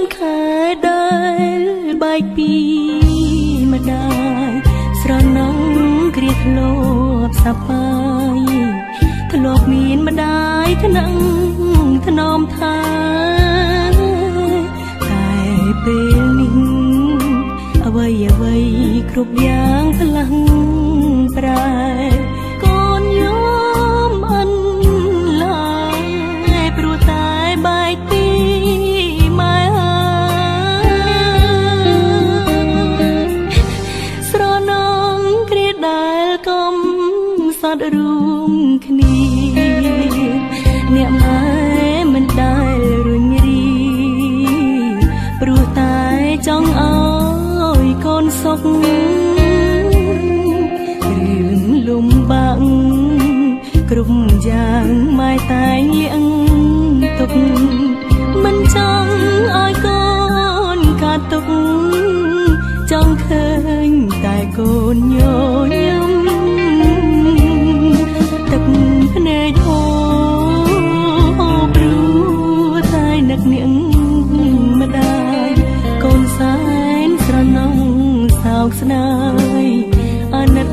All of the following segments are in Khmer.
ងខែដែលបែកពីម្ដាយស្រណងគ្រាធ្លាប់សប្បាយធ្លាប់មានម្ដាយថ្នឹងថ្នមថាតែពេលនេះអ្វីអ្វីគ្រប់យ៉ាងផ្លាំងប្រែ រួមគ្នាអ្នកម៉ែមិនដែលរុញរីព្រោះតែចង់អើយកូនសុខរឿងលំបាក់គ្រប់យ៉ាងម៉ែតែងលៀង ស្នេហ៍អាណិត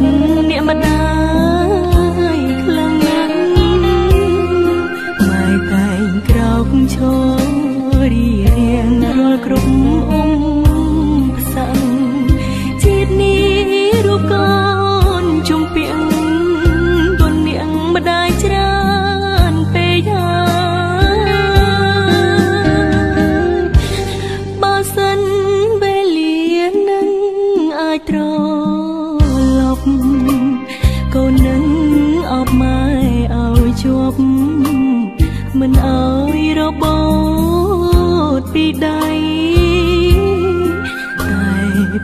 អ្នកម្ដា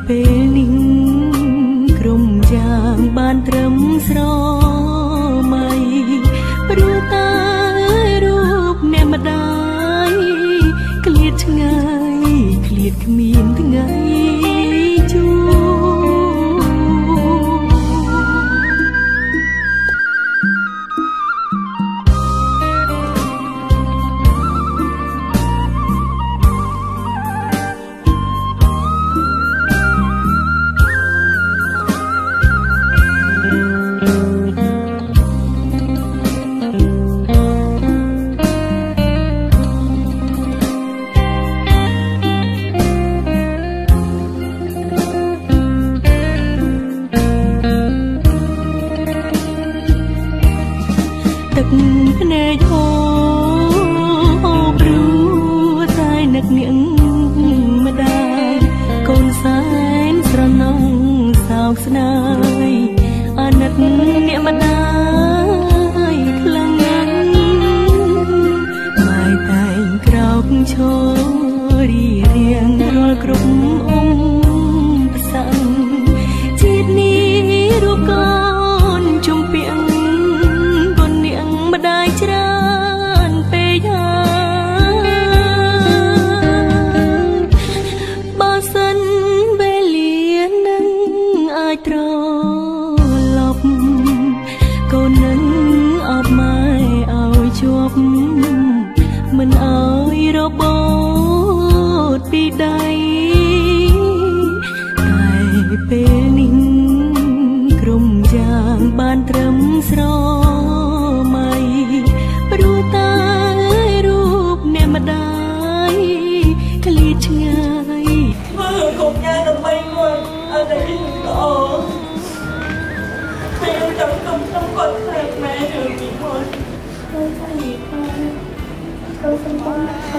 ពេលនេះក្រុមយ៉ាងបានត្រឹមស្រមៃព្រោះតែរូបអ្នកម្ដាយក្លៀតឆ្ងាយក្លៀតគ្មាន ទឹកភ្នែកហូរព្រោះតែនឹកនាងម្ដាយកូនសែនស្រណងសោកស្នាយអាណិតអ្នកម្ដាយ មិនអើយរបូតពីដៃតែពេលនេះក្រុមយ៉ាងបានត្រឹមស្រមៃព្រោះតែរូបអ្នកម្ដាយក្លៀតឆ្ងាយមើលកុំញ៉ាដើម្បីគាត់អត់តែល្អពេលចង់កំពុងគាត់ខ្លាំងម៉ែរឿងពីគាត់ូនសំខាន់ខ្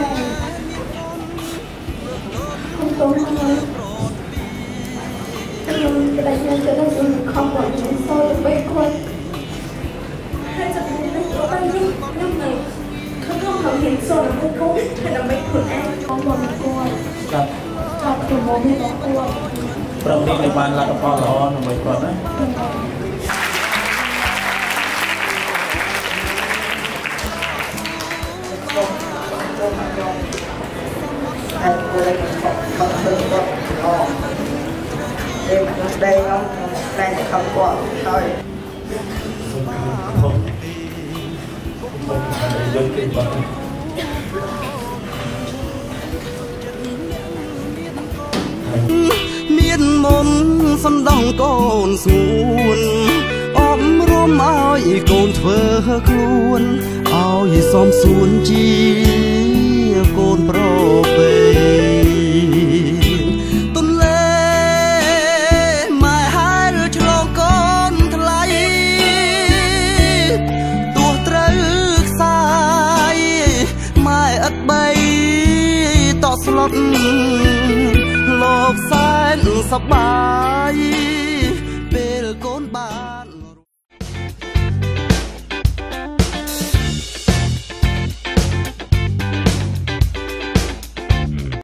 ញុំសូមអរគុណខ្ញុំក្តីខ្ញុំចិត្តឲ្យខ្ញុំខំបត់ខ្ញុំសូមទៅបីគាត់ហើយចាប់ពីនេះទៅបាននេះខ្ញុំនៅក្នុងក្នុងហ៊ានសូមទៅគាត់ហើយដើម្បីខ្លួនឯងខំបត់គាត់ចាប់ចាប់ប្រមោះនេះរបស់គាត់ប្រមោះនេះបានលទ្ធផលល្អដើម្បីគាត់ណា ហើយគួរតែខំខំធ្វើគាត់ល្អពេលខ្ញុំដេកខ្ញុំតែខំគាត់ហើយសូមខ្ញុំខ្ញុំយកទៅបាត់មានមុំសំដងកូនស្ងួនអមរំឲ្យកូនធ្វើខ្លួន យសំសួនជាកូនប្រពេទុនលេម៉ែហើយឆ្លងកូនថ្លៃទោះត្រូវខ្សាយម៉ែឥតបីតស្លុតលោកសែនសប្បាយ